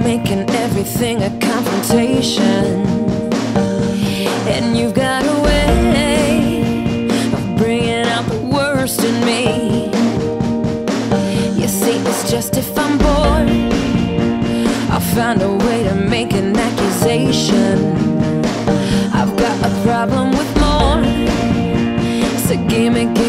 making everything a confrontation. And you've got a way of bringing out the worst in me. You see, it's just if I'm bored I'll find a way to make an accusation. I've got a problem with more. It's a gimmick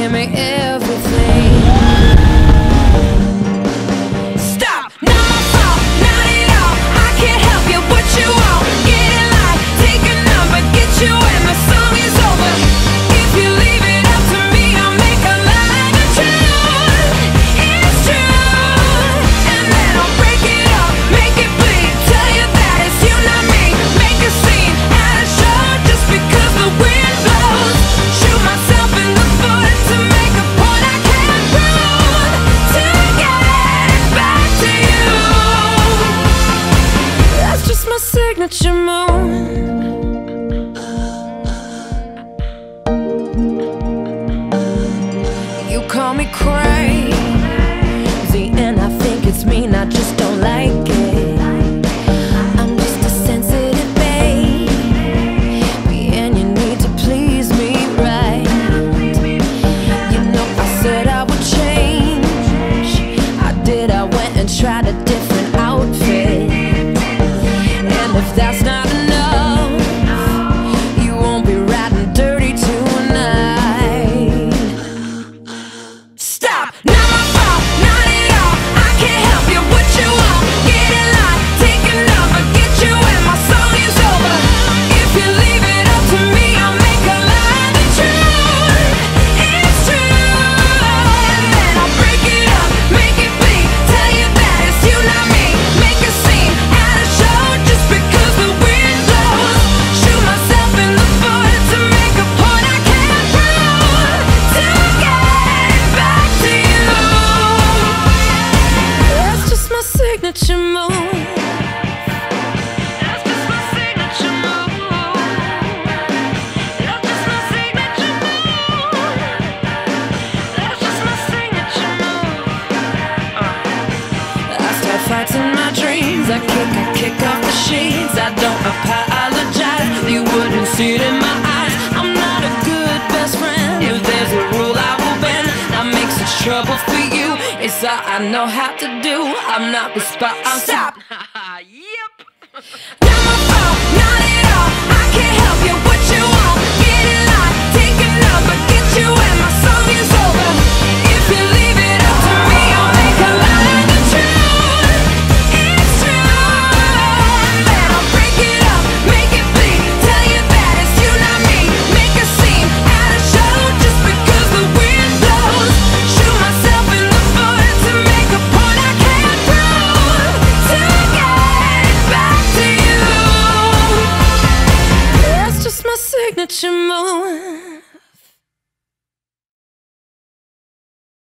me cry. nights in my dreams. I kick, I kick off the sheets. I don't apologize. You wouldn't see it in my eyes. I'm not a good best friend. If there's a rule I will bend. That makes it trouble for you. It's all I know how to do. I'm not the spot, I'm stop, stop. Yep. Not my fault, not what you.